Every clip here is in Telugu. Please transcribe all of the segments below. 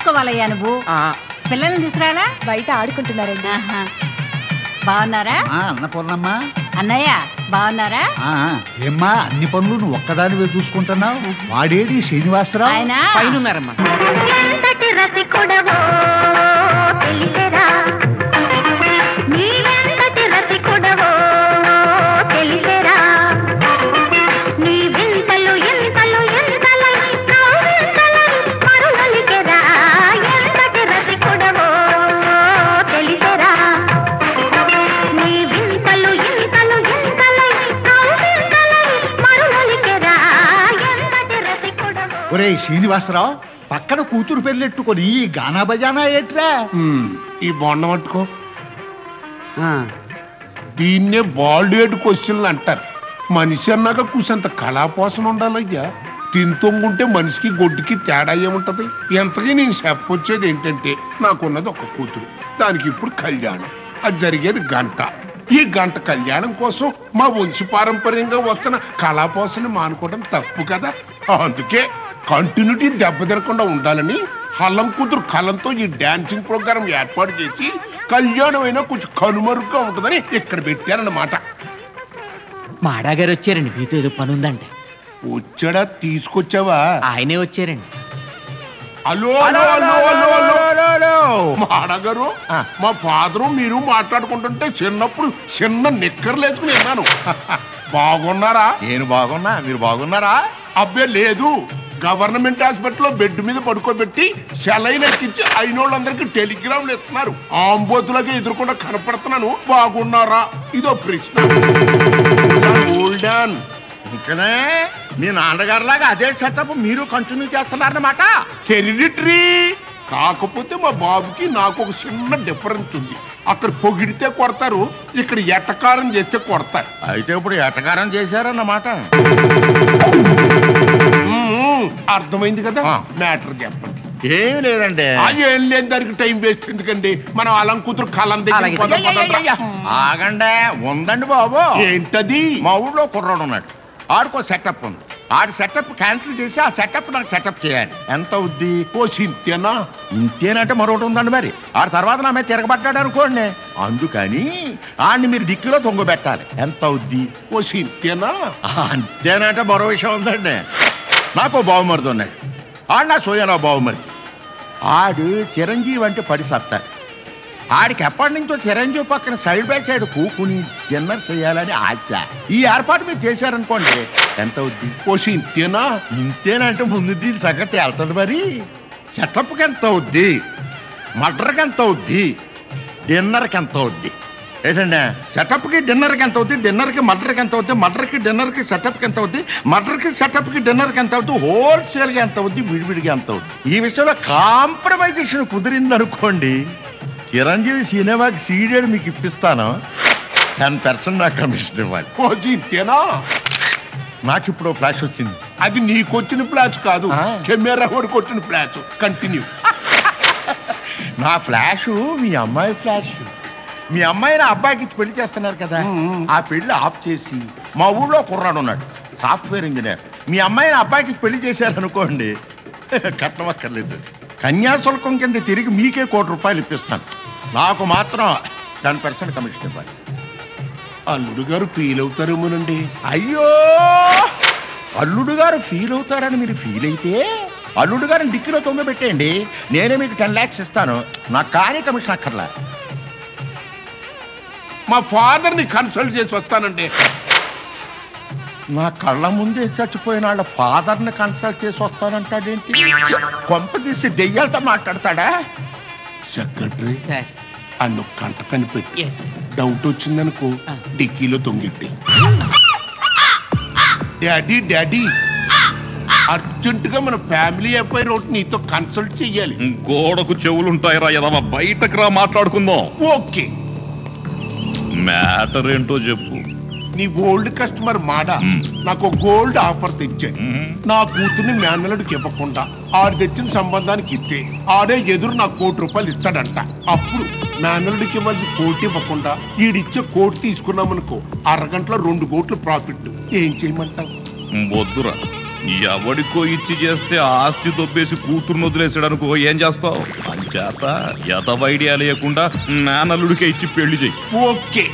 చూసుకోవాలయ్యా నువ్వు. పిల్లల్ని తీసుకురాలా? బయట ఆడుకుంటున్నారండి. బాగున్నారా? అన్నపూర్ణమ్మ. అన్నయ్య బాగున్నారా? ఆ, ఏమ్మా అన్ని పనులు నువ్వు ఒక్కదానివే చూసుకుంటున్నావు? వాడేడి శ్రీనివాసరావు? ఆయన. పైన ఉన్నారమ్మా ఒరేయ్ శ్రీనివాసరావు పక్కన కూతురు పెళ్ళెట్టుకొని ఈ గానా బజానా ఏట్రా? ఈ బొండ పట్టుకో. దీన్నే బాల్డేడ్ క్వశ్చన్లు అంటారు. మనిషి అన్నాక కూసంత కళాపోసన ఉండాలయ్యా. తింతొంగుంటే మనిషికి గొడ్డుకి తేడా ఏముంటది? ఎంతకీ నేను చెప్పొచ్చేది ఏంటంటే నాకున్నది ఒక కూతురు. దానికి ఇప్పుడు కళ్యాణం. అది జరిగేది గంట. ఈ గంట కళ్యాణం కోసం మా వంశ పారంపర్యంగా వస్తున్న కళాపోసన మానుకోవడం తప్పు కదా. అందుకే కంటిన్యూటీ దెబ్బతిరకుండా ఉండాలని హల్లం కూతురు కలంతో ఈ డాన్సింగ్ ప్రోగ్రాం ఏర్పాటు చేసి కళ్యాణం అయినా కొంచెం కనుమరుగ్గా ఉంటుందని ఇక్కడ పెట్టారన్నమాట. మాడాగారు వచ్చారండి. మీతో ఏదో పని ఉందండి. వచ్చాడా? తీసుకొచ్చావా? ఆయనే వచ్చారండి. Hello hello hello hello hello మాడగారు మా ఫాదరు మీరు మాట్లాడుకుంటుంటే చిన్నప్పుడు చిన్న నిక్కర్లు వేసుకుని విన్నాను. బాగున్నారా? నేను బాగున్నా మీరు బాగున్నారా? అబ్బే లేదు. గవర్నమెంట్ హాస్పిటల్లో బెడ్ మీద పడుకోబెట్టి సెలైన్ ఎక్కించి అయినోళ్ళందరికీ టెలిగ్రామ్లు ఇస్తున్నారు. ఆంబోతులకి ఎదురుకుండా కనపడుతున్నాను. బాగున్నారా? ఇదో ప్రశ్న. గోల్డెన్ ఇంకనే మీ నాన్నగారిలాగా అదే సెటప్ మీరు కంటిన్యూ చేస్తున్నారన్నమాట. హెరిడిటరీ కాకపోతే మా బాబుకి నాకు ఒక చిన్న డిఫరెన్స్ ఉంది. అక్కడ పొగిడితే కొడతారు ఇక్కడ ఎట్టకారం చేస్తే కొడతారు. అయితే ఇప్పుడు ఎటకారం చేశారన్నమాట. అర్థమైంది కదా. మ్యాటర్ చెప్పండి. ఏం లేదండి. ఆ, ఏం లేని దానికి టైం వేస్ట్ ఎందుకండి? మనం అలం కూతురు కలం దగ్గర అలాగే. పద, పద, పద. ఆగండి ఉందండి బాబు. ఏంటది? మా ఊళ్ళో కుర్రాడు ఉన్నాడు. ఆడికో సెటప్ ఉంది. ఆడి సెటప్ క్యాన్సిల్ చేసి ఆ సెటప్ నాకు సెటప్ చేయాలి. ఎంత అవుద్ది? ఓ సింతేనా? ఇంతేనంటే మరొకటి ఉందండి మరి. ఆ తర్వాత నా మీద తిరగబడ్డాడు అనుకోండి. అందుకని ఆడిని మీరు డిక్కీలో తొంగబెట్టాలి. ఎంత అవుద్ది? ఓ సింతేనా? అంతేనంటే మరో విషయం ఉందండి. నాకు ఓ బావుమరిది ఉన్నాడు ఆడు నా సోయనా బావుమరిది. ఆడు చిరంజీవి అంటే పడి సత్తా ఆడికి ఎప్పటి నుంచో చిరంజీవి పక్కన సైడ్ బై సైడ్ కూకుని డిన్నర్ చేయాలని ఆశ. ఈ ఏర్పాటు మీరు చేశారనుకోండి ఎంత అవుద్ది? ఓ ఇంతేనా? ఇంతేనంటే ముందు దీని సంగతి వెళ్తుంది మరి. సెటప్కి ఎంత అవుద్ది? మటర్కి ఎంత అవుద్ది? డిన్నర్కి ఎంత అవుద్ది? ఏంటండి? సెటప్కి డిన్నర్కి ఎంత అవుద్ది? డిన్నర్కి మటర్కి ఎంత అవుద్ది? మటర్కి డిన్నర్కి సెటప్కి ఎంత అవుద్ది? మటర్కి సెటప్కి డిన్నర్కి ఎంత అవుద్ది? హోల్సేల్గా ఎంత అవుద్ది? విడివిడిగా ఎంత అవుద్ది? ఈ విషయంలో కాంప్రమైజేషన్ కుదిరింది అనుకోండి చిరంజీవి సినిమాకి సీరియడ్ మీకు ఇప్పిస్తాను. టెన్ పర్సెంట్ నాకు కమిషన్ ఇవ్వాలి. నాకు ఇప్పుడు ఫ్లాష్ వచ్చింది. అది నీకొచ్చిన ప్లాచ్ కాదు. ఆ. కెమెరా వాడు కొట్టిన ప్లాచ్ కంటిన్యూ నా ఫ్లాష్ మీ అమ్మాయి ఫ్లాష్ మీ అమ్మాయిని అబ్బాయికి ఇచ్చి పెళ్ళి చేస్తున్నారు కదా. ఆ పెళ్ళి ఆఫ్ చేసి మా ఊళ్ళో కుర్రాడు ఉన్నాడు సాఫ్ట్వేర్ ఇంజనీర్. మీ అమ్మాయిని అబ్బాయికి ఇచ్చి పెళ్ళి చేశారనుకోండి కట్నం అక్కర్లేదు. కన్యాశుల్కం కింద తిరిగి మీకే కోటి రూపాయలు ఇప్పిస్తాను. నాకు మాత్రం టెన్ పర్సెంట్ కమిషన్ ఇవ్వాలి. అల్లుడు గారు ఫీల్ అవుతారేమోనండి అయ్యో! అల్లుడు గారు ఫీల్ అవుతారని మీరు ఫీల్ అయితే అల్లుడు గారిని డిక్కీలో తొమ్మిది పెట్టేయండి నేనే మీకు టెన్ ల్యాక్స్ ఇస్తాను. నాకు కానీ కమిషన్ అక్కర్లా. మా ఫాదర్ని కన్సల్ట్ చేసి వస్తానండి. నా కళ్ళ ముందే చచ్చిపోయిన వాళ్ళ ఫాదర్ని కన్సల్ట్ చేసి వస్తానంటాడేంటి కొంప తీసి దెయ్యాలతో మాట్లాడతాడా? Secretary sir. అన్ను కంట కనిపెట్టి. డౌట్ వచ్చిందనుకో డిక్కీలో తొంగిట్టి డాడీ డాడీ అర్జెంట్గా మన ఫ్యామిలీ ఎఫ్ఐఆర్ ఒకటి నీతో కన్సల్ట్ చెయ్యాలి. గోడకు చెవులుంటాయిరా ఎదవ బయటకు రా మాట్లాడుకుందాం. ఓకే మ్యాటర్ ఏంటో చెప్పు. నీ ఓల్డ్ కస్టమర్ మాడ. నాకు గోల్డ్ ఆఫర్ తెచ్చాయి మ్మ్. నా కూతుర్ని మేనలుడికి ఇవ్వకుండా ఆడు తెచ్చిన సంబంధానికి ఇస్తే ఆడే ఎదురు నాకు కోటి రూపాయలు ఇస్తాడంట. అప్పుడు మేనలుడికి ఇవ్వాల్సి కోటి ఇవ్వకుండా ఈడిచ్చే కోటి తీసుకున్నామనుకో అరగంటలో రెండు కోట్లు ప్రాఫిట్ ఏం చేయమంటావు? వద్దురా. ఎవడికో ఇచ్చి చేస్తే ఆస్తి దొబ్బేసి కూతురును వదిలేసాడు అనుకో ఏం చేస్తావు? అంచేత ఎదవ ఐడియా లేకుండా నానల్లుడికే ఇచ్చి పెళ్ళి చెయ్యి ఓకే.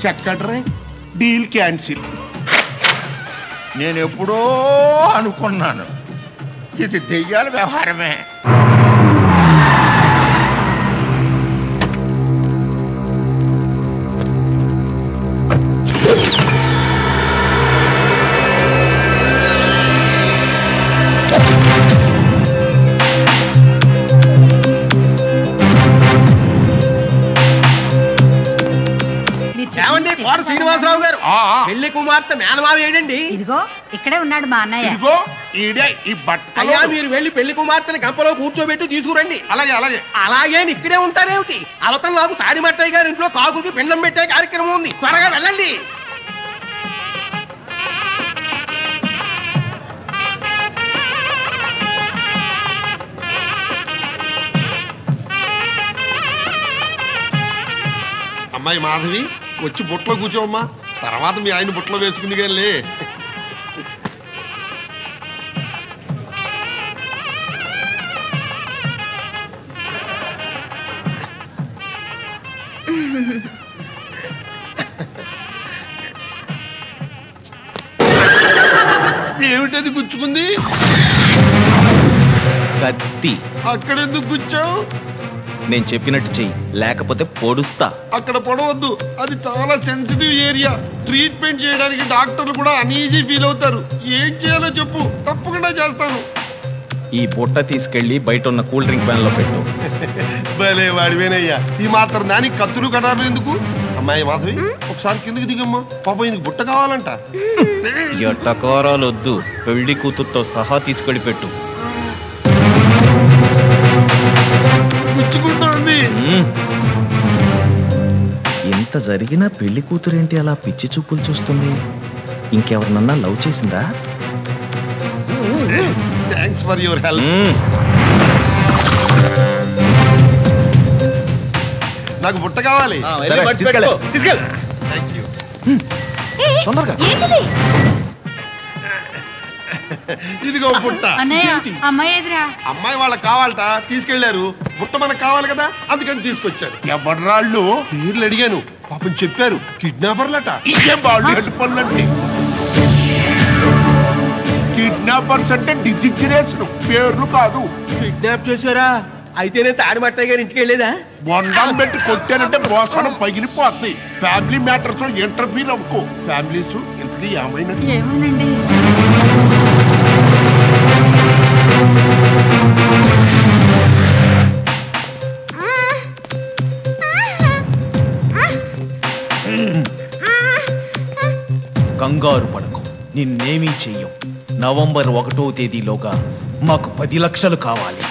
Secretary deal cancel. నేను ఎప్పుడో అనుకున్నాను ఇది దెయ్యాల వ్యవహారమే. కుమార్తె మేనమావ ఏంటండి ఇదిగో ఇక్కడే ఉన్నాడు మా అన్నయ్య. ఇదిగో ఈడే ఈ బట్టలు అయ్యా మీరు వెళ్ళి పెళ్ళి కుమార్తెని కంపలో కూర్చోబెట్టి తీసుకురండి. అలాగే అలాగే. అలాగే ఇక్కడే ఉంటారేమిటి? అవతల నాకు తాడిమట్టయ్య గారి ఇంట్లో కాకులకి పిండం పెట్టే కార్యక్రమం ఉంది. త్వరగా వెళ్ళండి. అమ్మాయి మాధవి వచ్చి బుట్టలో కూర్చోమ్మా. తర్వాత మీ ఆయన బుట్టలో వేసుకుంది కానీ. ఏమిటది గుచ్చుకుంది? కత్తి. అక్కడెందుకు గుచ్చావు? నేను చెప్పినట్టు చెయ్యి. లేకపోతే పొడుస్తా. అక్కడ పడవద్దు. అది చాలా సెన్సిటివ్ ఏరియా ట్రీట్మెంట్ చేయడానికి డాక్టర్లు కూడా అనీజీ ఫీల్ అవుతారు. ఏం చేయాలో చెప్పు. తప్పకుండా చేస్తాను. ఈ బుట్ట తీసుకెళ్ళి బయట ఉన్న కూల్ డ్రింక్ వ్యాన్లో పెట్టు. భలే వాడివేనయ్యా. ఈ మాత్రం దానికి కత్తులు కటారు ఎందుకు? అమ్మాయి మాధవి ఒకసారి కిందకి దిగమ్మా. పాప ఈయనకి బుట్ట కావాలంట. ఎట్టకారాలు వద్దు పెళ్ళి కూతురుతో సహా తీసుకెళ్ళి పెట్టు. ఇంత జరిగినా పెళ్ళి కూతురేంటి అలా పిచ్చి చూపులు చూస్తుంది? ఇంకెవరినన్నా లవ్ చేసిందా? Thanks for your help hmm. నాకు బుట్ట కావాలి. తొందరగా. ఇదిగో బుట్ట. అమ్మాయి అమ్మాయి వాళ్ళకి కావాలట తీసుకెళ్ళారు బుట్ట మనకు కావాలి కదా అందుకని తీసుకొచ్చారు. ఎవరాళ్ళు పేర్లు అడిగాను. పాపం చెప్పారు కిడ్నాపర్లట. పనులండి కిడ్నాపర్స్ అంటే డిజిగ్రేషన్ పేర్లు కాదు. కిడ్నాప్ చేశారా? అయితే నేను తాడిమట్టయ్య గారి ఇంటికి వెళ్ళేదా? బొండం పెట్టి కొట్టానంటే మోసనం పగిలిపోద్ది. ఫ్యామిలీ మ్యాటర్స్ ఇంటర్ఫీర్ అవ్వకు. ఫ్యామిలీస్ ఇంతకీ ఏమైనా? కంగారు పడకు. నిన్నేమీ చెయ్యం నవంబర్ ఒకటో తేదీలోగా మాకు పది లక్షలు కావాలి.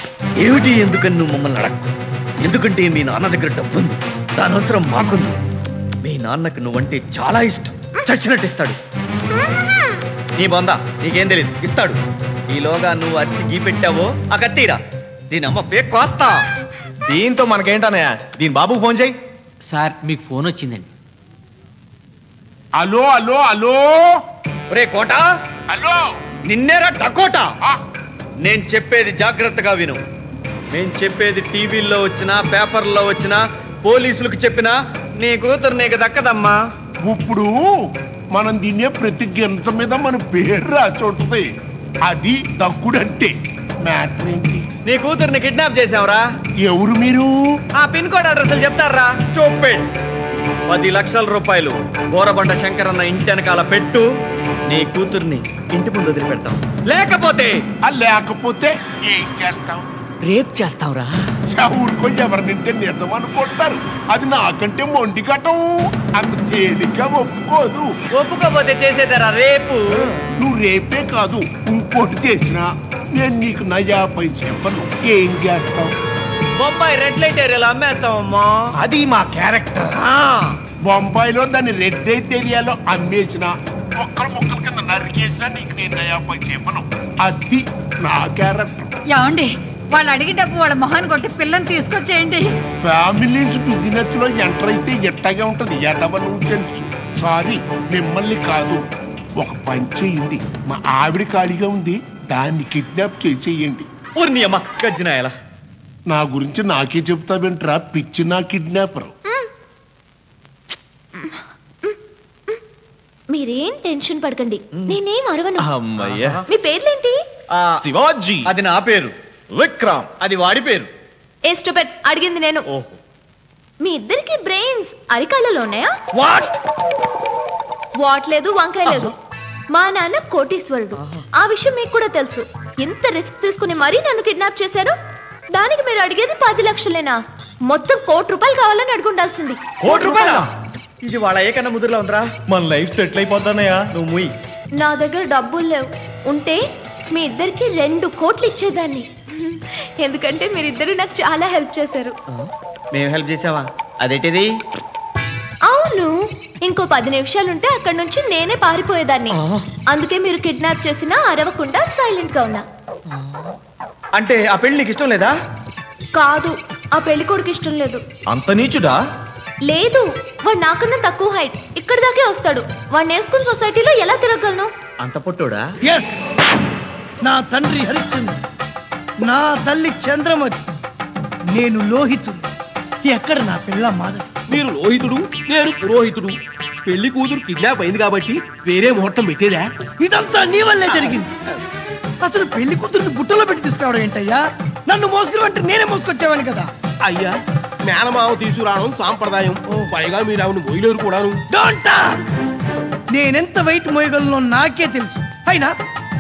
ఏమిటి ఎందుకని నువ్వు మమ్మల్ని అడగకు? ఎందుకంటే మీ నాన్న దగ్గర డబ్బుంది. దాని అవసరం మాకుంది. మీ నాన్నకు నువ్వంటే చాలా ఇష్టం. చచ్చినట్టు ఇస్తాడు. నీ బొందా నీకేం తెలియదు ఇస్తాడు. ఈలోగా నువ్వు అరిసి గీ పెట్టావో ఆ కత్తిరా. దీని అమ్మ పేక్ కోస్తా. దీంతో మనకేంటన్నయ్య? దీని బాబుకు ఫోన్ చేయి. సార్ మీకు ఫోన్ వచ్చిందండి. అలో అలో అలో ఒరే కోట? హలో. నిన్నేరా డకోటా నేను చెప్పేది జాగ్రత్తగా విను. నేను చెప్పేది టీవీల్లో వచ్చినా పేపర్లో వచ్చినా పోలీసులకు చెప్పినా నీ కూతురు నీకు దక్కదమ్మా. ఇప్పుడు మనం తినే ప్రతి గింజ మీద మన పేరు రాసి ఉంటుంది. అది దక్కుడంటే మ్యాటర్ ఏంటి? నీ కూతుర్ని కిడ్నాప్ చేసావురా ఎవరు మీరు? ఆ పిన్ కోడ్ అడ్రస్ చెప్తారా? చూపే పది లక్షల రూపాయలు బోరబండ శంకరన్న ఇంటి వెనకాల పెట్టు నీ కూతుర్ని ఇంటి ముందు వదిలిపెడతాం. లేకపోతే ఆ లేకపోతే ఏం చేస్తాం? రేప్ చేస్తావురా ఊరుకొని ఎవరినింటే నిజం అనుకుంటారు. అది నాకంటే మొండి కటం అంత తేలిక ఒప్పుకోదు. ఒప్పుకోపోతే చేసేదారా రేపు. నువ్వు రేపే కాదు ఇంకోటి చేసినా నేను నీకు నయా పై చెప్పను. ఏం చేస్తావు బొంబాయి రెడ్ లైట్ ఏరియాలో అమ్మేస్తావమ్మా. అది మా క్యారెక్టర్. బొంబాయిలో దాన్ని రెడ్ లైట్ ఏరియాలో అమ్మేసిన ఒక్కరు ముక్కల కింద నరికేసినా నీకు నేను నయా పై చెప్పను. అది నా క్యారెక్టర్. ఏమండి వాళ్ళు అడిగి డబ్బు వాళ్ళ మొహాన్ని కొట్టి పిల్లని తీసుకొచ్చేయండి. ఫ్యామిలీస్ బిజినెస్లో ఎంటర్ అయితే ఎట్టగా ఉంటది. ఎటవ నువ్వు సారీ మిమ్మల్ని కాదు. ఒక పని చెయ్యండి మా ఆవిడ ఖాళీగా ఉంది. దాన్ని కిడ్నాప్ చేసేయండి. ఊరిని అమ్మ గజ్జినాయలా నా గురించి నాకే చెప్తావేంట్రా పిచ్చి నా కిడ్నాపర్. మీరేం టెన్షన్ పడకండి. నేనేం అరవను. అమ్మయ్యా. మీ పేర్లేంటి? శివాజీ. అది నా పేరు. విక్రమ్. అది వాడి పేరు. ఏ స్టూపెట్ అడిగింది నేను. ఓహో. మీ ఇద్దరికి బ్రెయిన్స్ అరికాళ్ళలో ఉన్నాయా? వాట్? వాట్ లేదు వంకాయ లేదు. మా నాన్న కోటీశ్వరుడు. ఆ విషయం మీకు కూడా తెలుసు. ఎంత రిస్క్ తీసుకుని మరీ నన్ను కిడ్నాప్ చేశారు? దానికి మీరు అడిగేది పది లక్షలేనా? మొత్తం కోటి రూపాయలు కావాలని అడుగుండాల్సింది కోటి రూపాయల? ఇది వాళ్ళ ఏకన్నా ముదురులా ఉందిరా. మన లైఫ్ సెటిల్ అయిపోతానయ్యా. నువ్వు ముయ్. నా దగ్గర డబ్బులు లేవు. ఉంటే మీ ఇద్దరికి రెండు కోట్లు ఇచ్చేదాన్ని. ఎందుకంటే మీరిద్దరు నాకు చాలా హెల్ప్ చేశారు. మేము హెల్ప్ చేసావా అదేంటిది? అవును. ఇంకో పది నిమిషాలుంటే అక్కడ నుంచి నేనే పారిపోయేదాన్ని. అందుకే మీరు కిడ్నాప్ చేసినా అరవకుండా సైలెంట్గా ఉన్నా అంటే ఆ పెళ్ళి నీకు ఇష్టం లేదా? కాదు ఆ పెళ్ళి కొడుకు ఇష్టం లేదు. అంత నీచుడా? లేదు వాడు నాకన్నా తక్కువ హైట్. ఇక్కడ దాకే వస్తాడు. వాడిని వేసుకుని సొసైటీలో ఎలా తిరగలను అంత పొట్టోడా? ఎస్ నా తండ్రి హరిశ్చంద్ర నా తల్లి చంద్రమతి. నేను లోహితుడు. ఎక్కడ నా పిల్ల మాధవి? మీరు లోహితుడు నేను పురోహితుడు. పెళ్ళి కూతురు కిడ్నాప్ అయింది కాబట్టి వేరే ముహూర్తం పెట్టేదా? ఇదంతా నీ వల్లే జరిగింది. అసలు పెళ్ళి కూతురుని బుట్టలో పెట్టి తీసుకురావడం ఏంటయ్యా? నన్ను మోసుకుని అంటే నేనే మోసుకొచ్చేవాని కదా. అయ్యా మేనమావ తీసుకురావడం సాంప్రదాయం. పైగా మీరు ఆవిడ మోయలేరు కూడాను! నేనెంత వెయిట్ మోయగలను నాకే తెలుసు. అయినా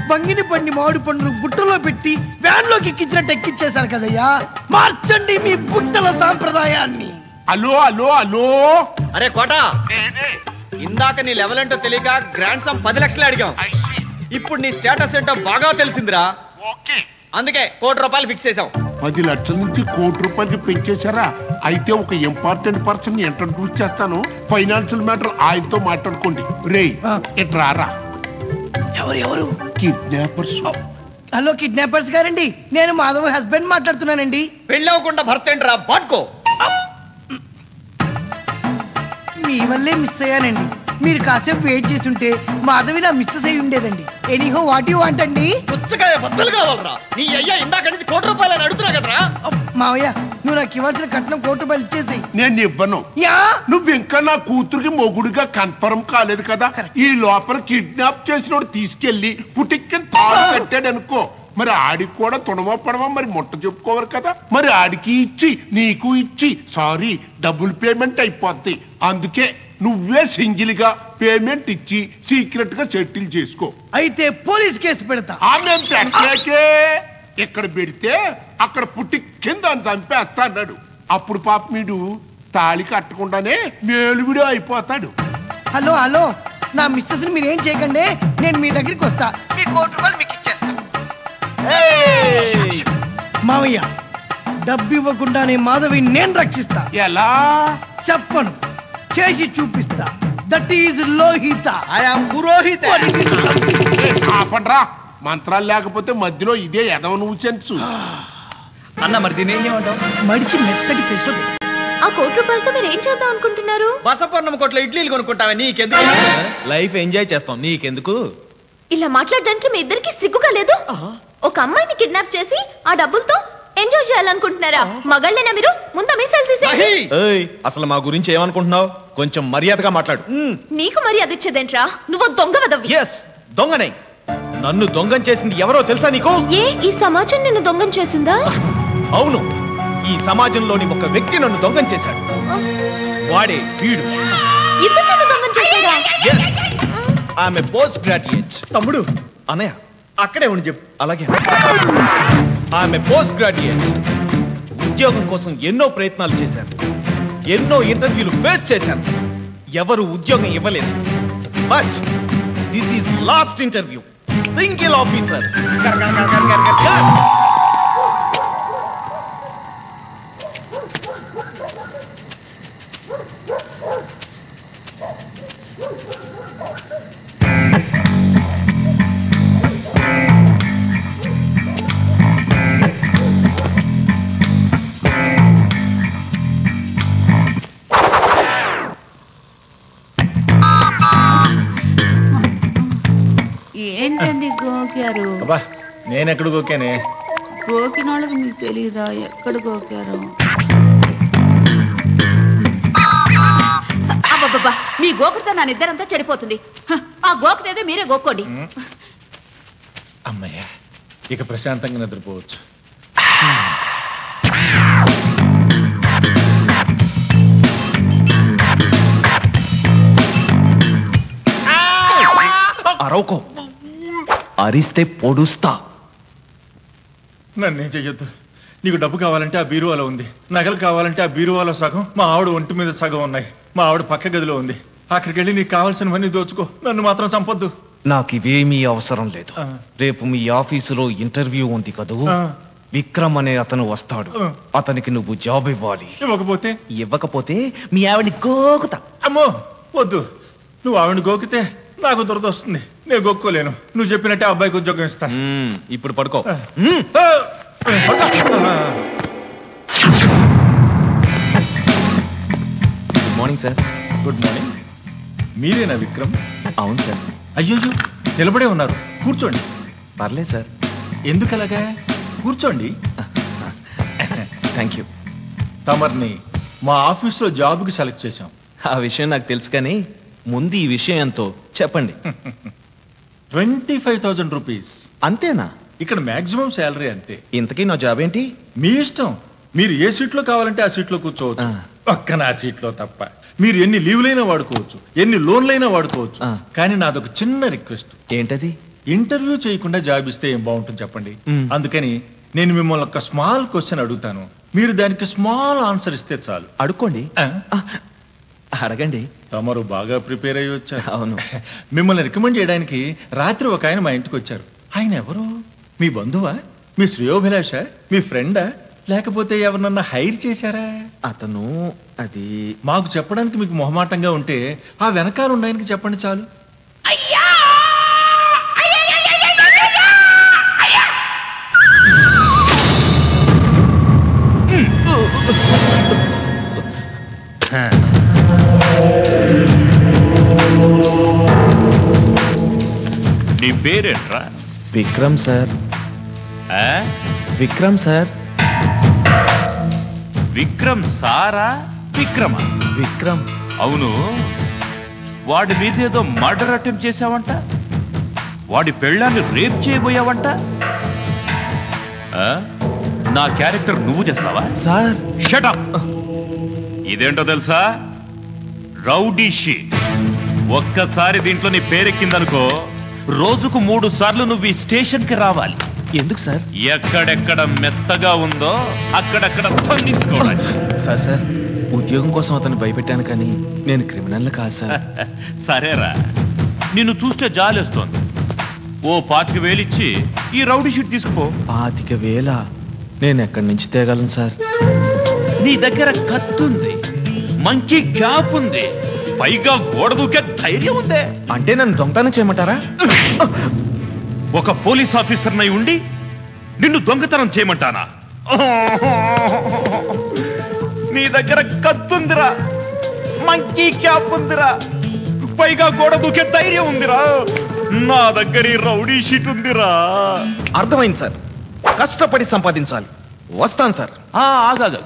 బంగిని పండి మామిడి పండును బుట్టలో పెట్టి వ్యాన్లోకి ఎక్కించినట్టు ఎక్కించేశారు కదయ్యా. మార్చండి మీ బుట్టల సాంప్రదాయాన్ని. అలో అలో అలో అరే కోట ఇందాక నీ లెవెల్ ఏంటో తెలియక గ్రాండ్ సమ్ పది లక్షలు అడిగాం. ఇప్పుడు నీ స్టేటస్ ఏంటో బాగా తెలిసిందిరా. ఓకే. అందుకే కోటి రూపాయలు ఫిక్స్ చేసాం పది లక్షల నుంచి కోటి రూపాయలకి పెంచేశారా? అయితే ఒక ఇంపార్టెంట్ పర్సన్ ఇంట్రడ్యూస్ చేస్తాను. ఫైనాన్షియల్ మ్యాటర్ ఆయనతో మాట్లాడుకోండి. రే ఇట్రా రా ఎవరు ఎవరు? కిడ్నాపర్స్ హలో కిడ్నాపర్స్ గారండి. నేను మాధవ్ హస్బెండ్ మాట్లాడుతున్నానండి. పెళ్ళి అవ్వకుండా భర్త ఏంట్రా? బాట్కో మీ వల్లే మిస్ అయ్యానండి. మీరు కాసేపు వెయిట్ చేసి ఉంటే మాధవి నా మిస్సెస్ అయి ఉండేదండి. ఎనీహో వాట్ యు వాంట్ అండి? పుచ్చకాయ బద్దలు కావాలరా. నీ అయ్యా ఇందాక నుంచి కోటి రూపాయలు అని అడుగుతున్నా కదరా. మావయ్య నువ్వు నాకు ఇవ్వాల్సిన కట్నం కోటి రూపాయలు ఇచ్చేసేయ్. నేను ఇవ్వను. యా? నువ్వు ఇంకా నా కూతురికి మొగుడుగా కన్ఫర్మ్ కాలేదు కదా. ఈ లోపల కిడ్నాప్ చేసినోడు తీసుకెళ్ళి పుటిక్కి తాడు కట్టాడు అనుకో మరి ఆడికి కూడా తుడమ పడమ మరి ముట్ట చెప్పుకోవాలి కదా. మరి ఆడికి ఇచ్చి నీకు ఇచ్చి సారీ డబుల్ పేమెంట్ అయిపోద్ది. అందుకే నువ్వే సింగిల్గా పేమెంట్ ఇచ్చి సీక్రెట్గా సెటిల్ చేసుకో. అయితే పోలీస్ కేసు పెడతా. ఆమె ఇక్కడ పెడితే అక్కడ పుట్టి కింద చంపేస్తా అన్నాడు. అప్పుడు పాప మీడు తాళి కట్టకుండానే మేలువిడే అయిపోతాడు. Hello hello. నా మిస్సెస్ మీరు ఏం చేయకండి. నేను మీ దగ్గరికి వస్తా. మీ కోటి రూపాయలు మీకు ఇచ్చేస్తా. మావయ్య డబ్బు ఇవ్వకుండానే మాధవి నేను రక్షిస్తా. ఎలా? చెప్పను. చేసి చూపిస్తా. That is Lohitha. ఆయా పురోహిత. ఆపండ్రా. మంత్రాలు లేకపోతే మధ్యలో ఇదే ఎదవ నువ్వు చెంచు. అన్న మరి దీని ఏం చేయమంటావు? మడిచి మెత్తటి పెసరు. ఆ కోటి రూపాయలతో మీరు ఏం చేద్దాం అనుకుంటున్నారు? బసపర్ణం కొట్లో ఇడ్లీలు కొనుక్కుంటావా? నీకెందుకు? లైఫ్ ఎంజాయ్ చేస్తాం. నీకెందుకు? ఇలా మాట్లాడడానికి మీ ఇద్దరికి సిగ్గుగా లేదు? ఒక అమ్మాయిని కిడ్నాప్ చేసి ఆ డబ్బులతో ఎంజాయ్ చేయాలనుకుంటున్నారా? మగాళ్ళేనా మీరు ముందు మీసాలు తీసేయండి. అసలు మా గురించి ఏమనుకుంటున్నావు? కొంచెం మర్యాదగా మాట్లాడు. నీకు మరి అది ఇచ్చేదేంట్రా? నువ్వు దొంగ వదవి. ఎస్ దొంగనే. నన్ను దొంగం చేసింది ఎవరో తెలుసా నీకు? ఏ ఈ సమాజం నిన్ను దొంగం చేసిందా? అవును. ఈ సమాజంలోని ఒక వ్యక్తి నన్ను దొంగం చేశాడు. వాడే వీడు. ఇద్దరు నన్ను దొంగం ఎస్ ఆమె పోస్ట్ గ్రాడ్యుయేట్ తమ్ముడు అనయ్య. అక్కడే ఉండి చెప్పు. అలాగే. ఆమె పోస్ట్ గ్రాడ్యుయేట్ ఉద్యోగం కోసం ఎన్నో ప్రయత్నాలు చేశారు. ఎన్నో ఇంటర్వ్యూలు ఫేస్ చేశారు. ఎవరు ఉద్యోగం ఇవ్వలేదు. But this is last interview single officer గోకారు అబ్బా నేను ఎక్కడ గోకానే గోకిన వాళ్ళకి మీకు తెలియదా ఎక్కడ గోకారు అబ్బబ్బబ్బా మీ గోకుడితో నా నిద్రంతా చెడిపోతుంది హ, ఆ గోకుతేదో మీరే గోక్కోండి అమ్మయ్య ఇక ప్రశాంతంగా నిద్రపోవచ్చు అరవకో అరిస్తే పొడుస్తా. నన్నేం చెయ్యొద్దు. నీకు డబ్బు కావాలంటే ఆ బీరువాలో ఉంది. నగలు కావాలంటే ఆ బీరువాలో సగం మా ఆవిడ ఒంటి మీద సగం ఉన్నాయి. మా ఆవిడ పక్క గదిలో ఉంది. అక్కడికి వెళ్ళి నీకు కావాల్సినవన్నీ దోచుకో. నన్ను మాత్రం చంపొద్దు. నాకు ఇవేమీ అవసరం లేదు. రేపు మీ ఆఫీసులో ఇంటర్వ్యూ ఉంది కదూ. విక్రమ్ అనే అతను వస్తాడు. అతనికి నువ్వు జాబ్ ఇవ్వాలి. ఇవ్వకపోతే? ఇవ్వకపోతే మీ ఆవిడని గోకుతా. అమ్మో వద్దు. నువ్వు ఆవిడ గోకితే నాకు దురద వస్తుంది నేను గోక్కోలేను నువ్వు చెప్పినట్టే అబ్బాయికి ఉద్యోగం ఇస్తా. ఇప్పుడు పడుకో. Good morning sir good morning మీరేనా విక్రమ్? అవును సార్ అయ్యో నిలబడే ఉన్నారు. కూర్చోండి. పర్లేదు సార్ ఎందుకు అలాగా కూర్చోండి థ్యాంక్ యూ. తమర్ని మా ఆఫీస్లో జాబ్కి సెలెక్ట్ చేశాం. ఆ విషయం నాకు తెలుసు కానీ ముందు ఈ విషయం ఎంతో చెప్పండి. Twenty five thousand rupees. అంతేనా? ఇక్కడ మాక్సిమం శాలరీ అంతే. ఇంతకీ నా జాబ్ ఏంటి? మీ ఇష్టం. మీరు ఏ సీట్లో కావాలంటే ఆ సీట్లో కూర్చోవచ్చు. పక్కన ఆ సీట్లో తప్ప. మీరు ఎన్ని లీవ్లైనా వాడుకోవచ్చు ఎన్ని లోన్లైనా వాడుకోవచ్చు. కానీ నాదొక చిన్న రిక్వెస్ట్. ఏంటది? ఇంటర్వ్యూ చేయకుండా జాబ్ ఇస్తే ఏం బాగుంటుంది చెప్పండి. అందుకని నేను మిమ్మల్ని ఒక స్మాల్ క్వశ్చన్ అడుగుతాను. మీరు దానికి స్మాల్ ఆన్సర్ ఇస్తే చాలు. అడుక్కోండి. అడగండి. తమరు బాగా ప్రిపేర్ అయ్యి వచ్చారు. అవును. మిమ్మల్ని రికమెండ్ చేయడానికి రాత్రి ఒక ఆయన మా ఇంటికి వచ్చారు. ఆయన ఎవరు? మీ బంధువా? మీ శ్రేయోభిలాష? మీ ఫ్రెండా? లేకపోతే ఎవరినన్నా హైర్ చేశారా? అతను అది మాకు చెప్పడానికి మీకు మొహమాటంగా ఉంటే ఆ వెనకాల ఉన్న ఆయనకి చెప్పండి చాలు. నీ పేరేంట్రా? విక్రమ్ సార్? విక్రమ్ సార్. విక్రమ్ సారా? విక్రమ? విక్రమ్. అవును. వాడి మీద ఏదో మర్డర్ అటెంప్ట్ చేశావంట. వాడి పెళ్ళాన్ని రేప్ చేయబోయావంట? నా క్యారెక్టర్ నువ్వు చేస్తావా? సార్. షటప్ ఇదేంటో తెలుసా? Rowdy sheet. ఒక్కసారి దీంట్లో నీ పేరెక్కిందనుకో రోజుకు మూడు సార్లు నువ్వు ఈ స్టేషన్కి రావాలి. ఎందుకు సార్? ఎక్కడెక్కడ మెత్తగా ఉందో అక్కడక్కడ సార్ సార్ ఉద్యోగం కోసం అతను భయపెట్టాను కానీ నేను క్రిమినల్ కాదు సార్. సరేరా. నిన్ను చూస్తే జాలేస్తోంది. ఓ పాతిక వేలిచ్చి ఈ రౌడీ షీట్ తీసుకుపో. పాతిక వేల? నేను ఎక్కడి నుంచి తేగలను సార్? నీ దగ్గర కత్తుంది. మంకీ క్యాప్ ఉంది. పైగా గోడ దూకే ధైర్యం ఉందే. అంటే నన్ను దొంగతనం చేయమంటారా? ఒక పోలీస్ ఆఫీసర్ నై ఉండి నిన్ను దొంగతనం చేయమంటానా? నీ దగ్గర కత్తుందిరా మంకీ క్యాప్ ఉందిరా పైగా గోడ దూకే ధైర్యం ఉందిరా నా దగ్గర ఈ రౌడీ షీట్ ఉందిరా. అర్థమైంది సార్. కష్టపడి సంపాదించాలి. వస్తాను సార్. ఆగాగా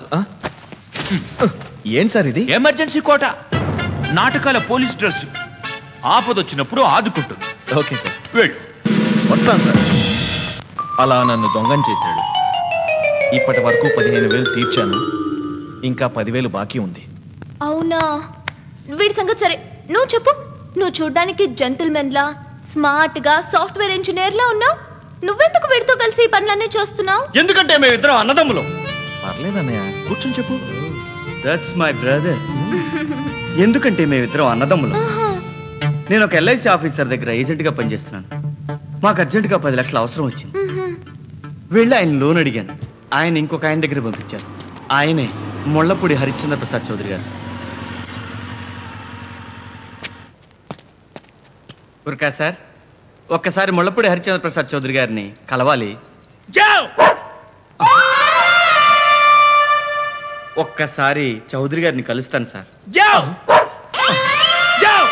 ఏం సార్ ఇది? ఎమర్జెన్సీ కోట. నాటకాల పోలీస్ డ్రెస్ ఆపదొచ్చినప్పుడు ఆదుకుంటుంది. Okay sir. వెళ్ళు. వస్తాను సార్. అలా నన్ను దొంగం చేశాడు. ఇప్పటి వరకు పదిహేను వేలు తీర్చాను. ఇంకా పదివేలు బాకీ ఉంది. అవునా? వీడి సంగతి సరే. నువ్వు చెప్పు. నువ్వు చూడ్డానికి జెంటిల్మెన్ లా స్మార్ట్గా సాఫ్ట్వేర్ ఇంజనీర్ లా ఉన్నావు? నువ్వెందుకు వీడితో కలిసి ఈ పనులన్నీ చేస్తున్నావు? ఎందుకంటే మేమిద్దరం అన్నదమ్ములు. పర్లేదన్నయ్య. కూర్చొని చెప్పు. దట్స్ మై బ్రదర్ ఎందుకంటే మేమిద్దరం అన్నదమ్ములు. నేను ఒక ఎల్ఐసి ఆఫీసర్ దగ్గర ఏజెంట్గా పనిచేస్తున్నాను. మాకు అర్జెంటుగా పది లక్షలు అవసరం వచ్చింది. వెళ్ళి ఆయన లోన్ అడిగాను. ఆయన ఇంకొక ఆయన దగ్గర పంపించారు. ఆయనే ముళ్ళపూడి హరిశ్చంద్ర ప్రసాద్ చౌదరి గారు. ఉరకా సార్? ఒక్కసారి ముళ్ళపూడి హరిశ్చంద్ర ప్రసాద్ చౌదరి గారిని కలవాలి. ఒక్కసారి చౌదరి గారిని కలుస్తాను సార్. జావ్! జావ్!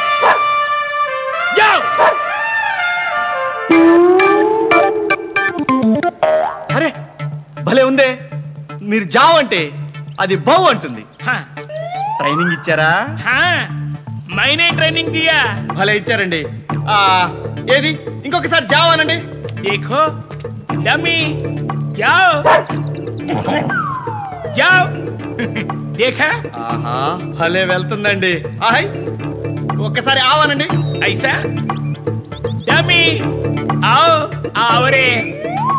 అరే భలే ఉందే. మీరు జావ్ అంటే అది బౌ అంటుంది. ట్రైనింగ్ ఇచ్చారా? మైనే ట్రైనింగ్ దియా. భలే ఇచ్చారండి. ఆ ఏది? ఇంకొకసారి జావ్ అనండి. ఏకో డమ్మీ. జావ్. జావ్. దేఖా ఆహా భలే వెళ్తుందండి. ఆహాయ్ ఒక్కసారి ఆవానండి ఐసా? డమీ ఆవ్ ఆవరే.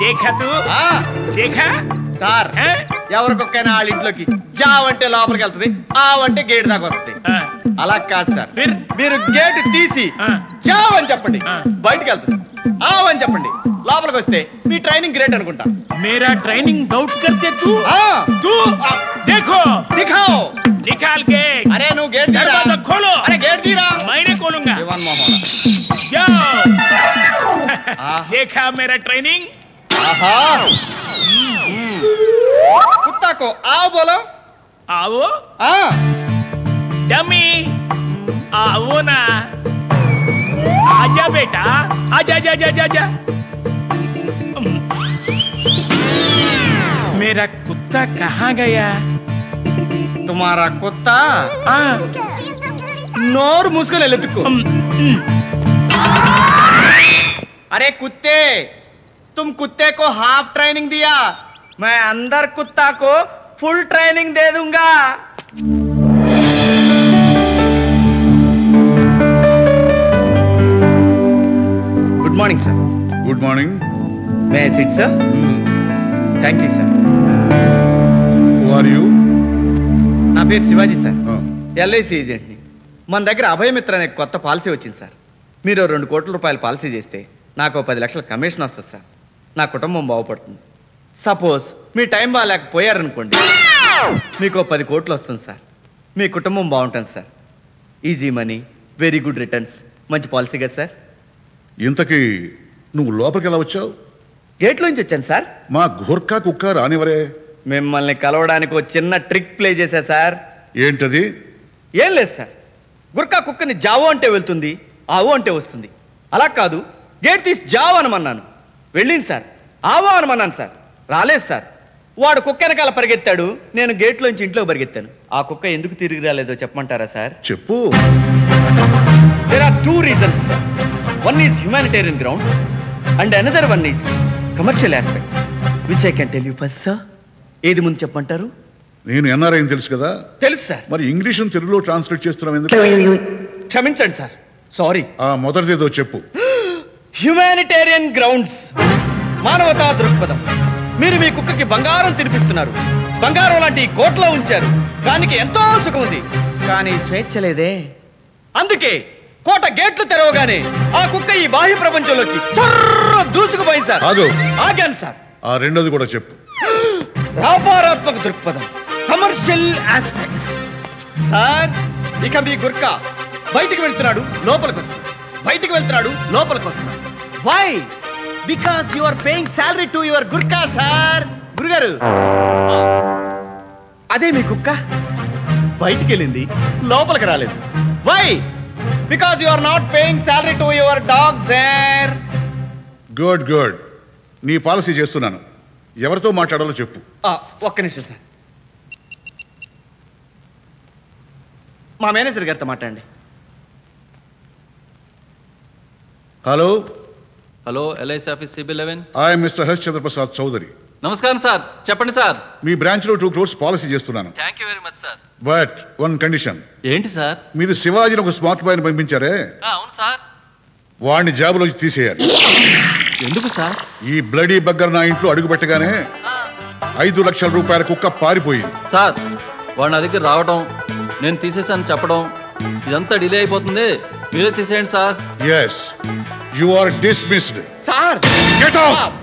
దేఖా తు? ఆ. దేఖా సార్ ఎవరికొక్కైనా వాళ్ళ ఇంట్లోకి జావ్ అంటే లోపలికి వెళ్తుంది ఆవ్ అంటే గేట్ దాకా వస్తుంది. అలా కాదు సార్. మీరు గేట్ తీసి జావ్ అని చెప్పండి. బయటకు వెళ్తుంది. అని చెప్పండి లోపలికి వస్తే మీ ట్రైనింగ్ గ్రేట్ అనుకుంటా मेरा ट्रेनिंग डाउट करते तू तू आ, देखो दिखाओ निकाल के अरे नु गेट दीरा। दरवाजा खोलो अरे गेट दीरा। मैंने खोलूंगा विवान मोहन जाओ देखा मेरा ट्रेनिंग आहा कुत्ता को आओ बोलो आओ हाँ डमी आओ ना आजा बेटा आजा जा जा जा जा मेरा कुत्ता कहाँ गया? तुम्हारा कुत्ता नोर मुस्कुल लुटको अरे कुत्ते तुम कुत्ते को हाफ़ ट्रेनिंग दिया मैं अंदर कुत्ता को फुल ट्रेनिंग दे दूँगा। Good morning sir. Good morning. May sit sir thank you sir are you నా పేరు శివాజీ సార్. ఎల్ఐసి ఏజెంట్ని మన దగ్గర అభయమిత్ర అనే కొత్త పాలసీ వచ్చింది సార్. మీరు రెండు కోట్ల రూపాయల పాలసీ చేస్తే నాకు పది లక్షల కమిషన్ వస్తుంది సార్. నా కుటుంబం బాగుపడుతుంది. సపోజ్ మీ టైం బాగాలేకపోయారనుకోండి మీకు పది కోట్లు వస్తుంది సార్. మీ కుటుంబం బాగుంటుంది sir. Easy money very good returns మంచి పాలసీ కదా సార్? ఇంతకీ నువ్వు లోపలికి ఎలా వచ్చావు? గేట్లోంచి వచ్చాను సార్. మా గుర్కా కుక్క రానివరే. మిమ్మల్ని కలవడానికి ఒక చిన్న ట్రిక్ ప్లే చేశా సార్. ఏంటది? ఏం లేదు సార్. గుర్కా కుక్కని జావో అంటే వెళ్తుంది ఆవో అంటే వస్తుంది. అలా కాదు గేట్ తీసి జావో అనమన్నాను. వెళ్ళింది సార్. ఆవో అనమన్నాను సార్. రాలేదు సార్. వాడు కుక్క వెనకాల పరిగెత్తాడు నేను గేట్లోంచి ఇంట్లో పరిగెత్తాను. ఆ కుక్క ఎందుకు తిరిగి రాలేదో చెప్పమంటారా సార్? చెప్పు. There are two reasons sir one is humanitarian grounds and another one is commercial aspect which I can tell you first sir ఏది ముందు చెప్పమంటారు? నేను ఎన్ఆర్ఐ తెలుసు కదా? తెలుసు సార్ మరి ఇంగ్లీష్ తెలుగులో ట్రాన్స్లేట్ చేస్తున్నాం ఎందుకు? క్షమించండి సార్ సారీ ఆ మొదటిదేదో చెప్పు. హ్యుమానిటేరియన్ గ్రౌండ్స్ మానవతా దృక్పథం. మీరు మీ కుక్కకి బంగారం తినిపిస్తున్నారు. బంగారం లాంటి కోట్లో ఉంచారు. దానికి ఎంతో సుఖం ఉంది. కానీ స్వేచ్ఛ లేదే. అందుకే కోట గేట్లు తెరవగానే ఆ కుక్క ఈ బాహ్య ప్రపంచంలోకి దూసుకుపోయింది సార్. ఆగు. ఆగాను సార్. ఆ రెండోది కూడా చెప్పు. వ్యాపారాత్మక దృక్పథం కమర్షియల్ ఆస్పెక్ట్ సార్ ఇక మీ గుర్క బయటికి వెళ్తున్నాడు లోపలికి వస్తున్నాడు. బయటికి వెళ్తున్నాడు లోపలికి వస్తున్నాడు. Why because you are paying salary to your gurkha sir. గురుగారు. అదే మీ కుక్క? బయటికి వెళ్ళింది లోపలికి రాలేదు. Why because you are not paying salary to your dog sir good good నీ పాలసీ చేస్తున్నాను. ఎవరితో మాట్లాడాలో చెప్పు. ఒక్క నిమిషం సార్ మా మేనేజర్ గారితో మాట్లాడండి. Hello hello LIC office CB eleven I mister Harsh Chandraprasad Chaudhary నమస్కారం సార్. చెప్పండి సార్. మీ బ్రాంచ్లో టూ క్రోర్స్ పాలసీ చేస్తున్నాను. Thank you very much sir but one condition ఏంటి సార్? మీరు శివాజీని ఒక స్మార్ట్ బాయ్ని పంపించారే? అవును సార్. వాడిని జాబులోంచి తీసేయాలి. ఎందుకు సార్? ఈ బ్లడీ బగ్గర్ నా ఇంట్లో అడుగు పెట్టగానే ఐదు లక్షల రూపాయల కుక్క పారిపోయింది. సార్ వాడు నా దగ్గర రావడం నేను తీసేసాను చెప్పడం ఇదంతా డిలే అయిపోతుంది. మీరే తీసేయండి sir. Yes you are dismissed sir! Get out